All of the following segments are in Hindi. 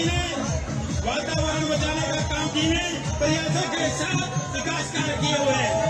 की ने वातावरण बचाने का काम की है प्रयासों के साथ विकास कार्य किए हुए हैं।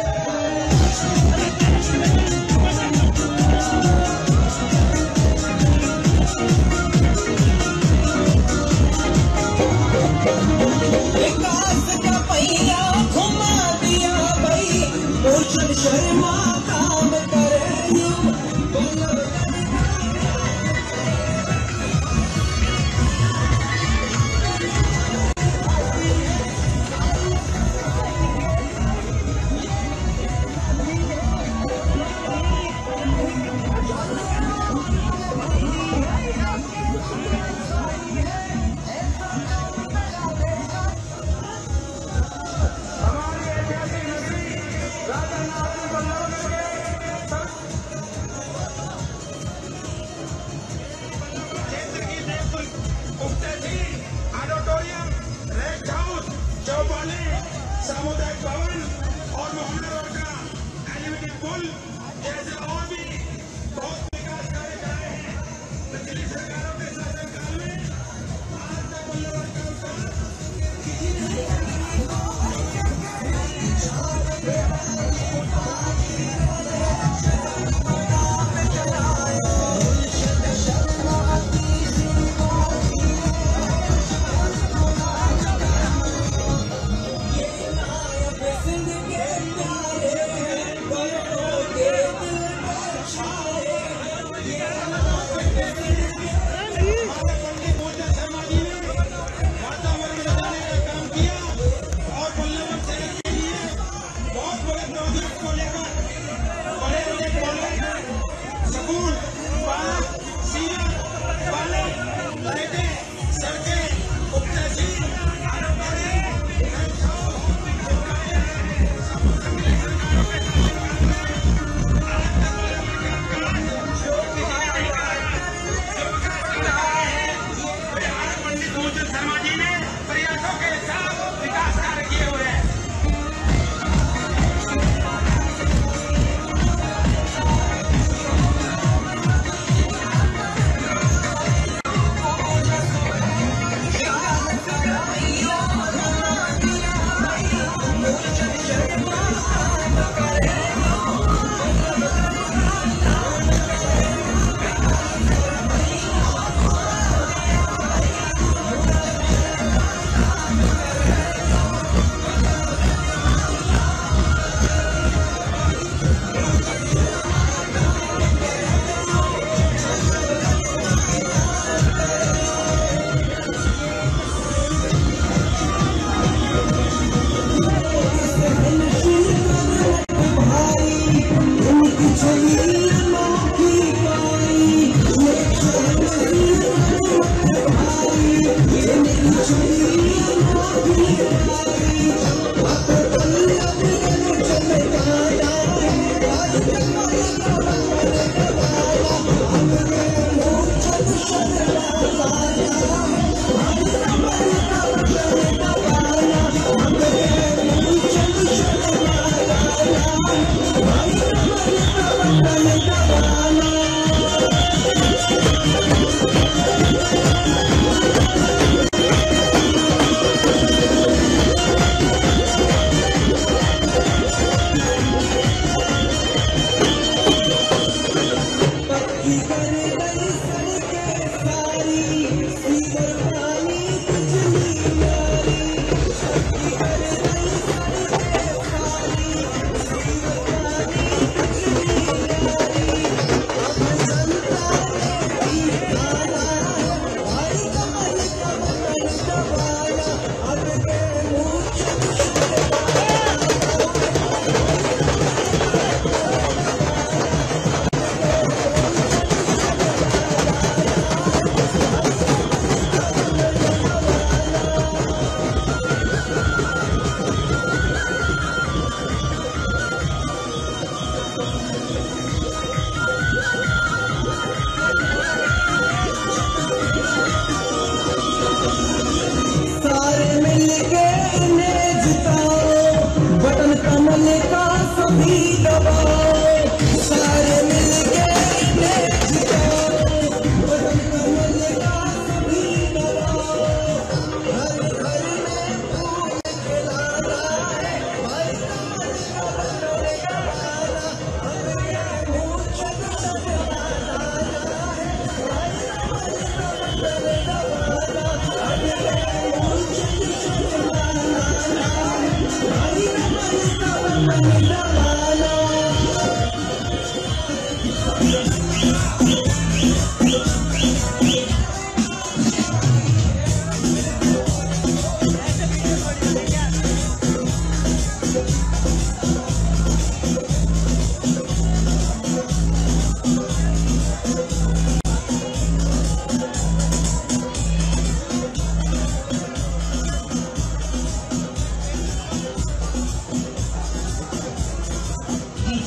Бой!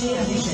Association.